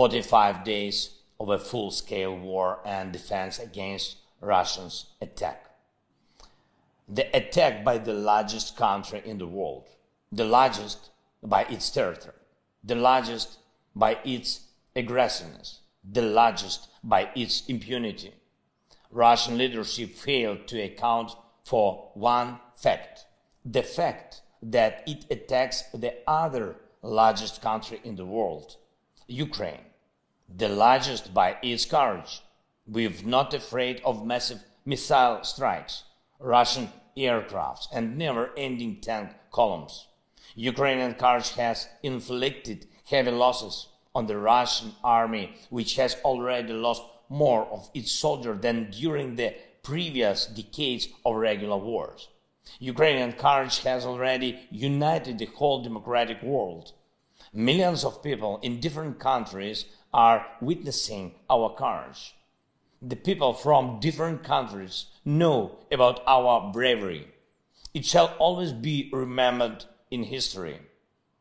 45 days of a full-scale war and defense against Russia's attack. The attack by the largest country in the world, the largest by its territory, the largest by its aggressiveness, the largest by its impunity. Russian leadership failed to account for one fact, the fact that it attacks the other largest country in the world, Ukraine, the largest by its courage. We're not afraid of massive missile strikes, Russian aircrafts, and never ending tank columns. Ukrainian courage has inflicted heavy losses on the Russian army, which has already lost more of its soldiers than during the previous decades of regular wars. Ukrainian courage has already united the whole democratic world. Millions of people in different countries are witnessing our courage. The people from different countries know about our bravery. It shall always be remembered in history.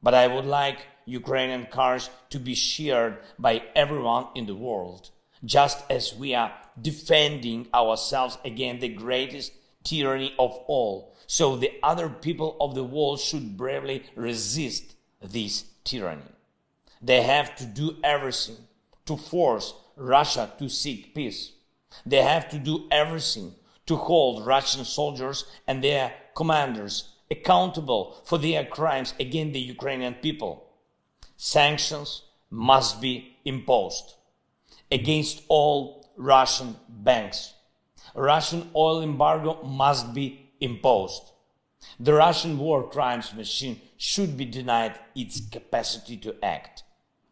But I would like Ukrainian courage to be shared by everyone in the world, just as we are defending ourselves against the greatest tyranny of all. So the other people of the world should bravely resist this tyranny. They have to do everything to force Russia to seek peace. They have to do everything to hold Russian soldiers and their commanders accountable for their crimes against the Ukrainian people. Sanctions must be imposed against all Russian banks. Russian oil embargo must be imposed. The Russian war crimes machine should be denied its capacity to act.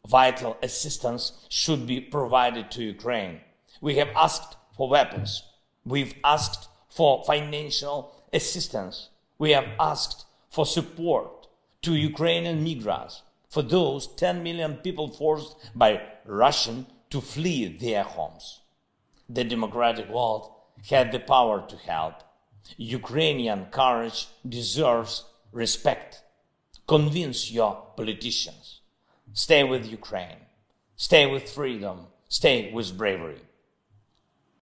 Vital assistance should be provided to Ukraine. We have asked for weapons. We've asked for financial assistance. We have asked for support to Ukrainian migrants, for those 10 million people forced by Russian to flee their homes. The democratic world had the power to help. Ukrainian courage deserves respect. Convince your politicians. Stay with Ukraine. Stay with freedom. Stay with bravery.